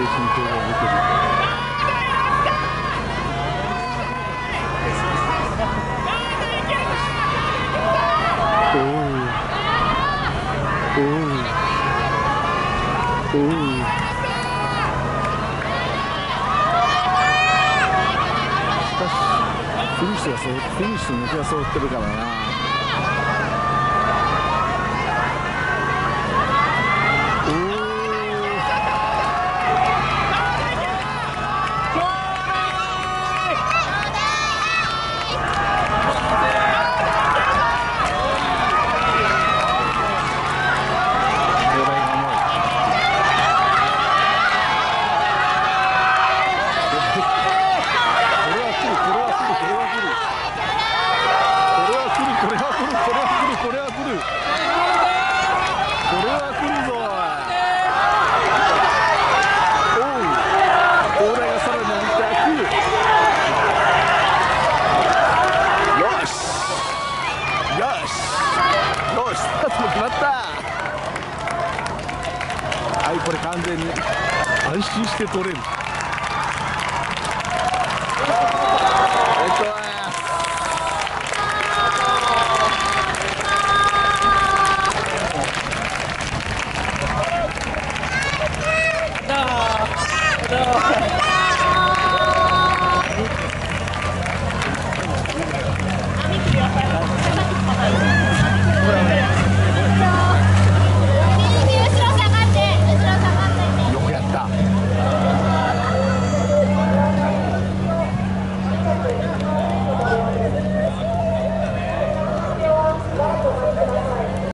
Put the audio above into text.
いう心が出てる。おおおおフィニッシュがそうフィニッシュそうってるからなこれは来る。これは来るぞ。おうこれがさらに痛くよし。よし。よし。スタートも決まった。はいこれ完全に。安心して取れる。no.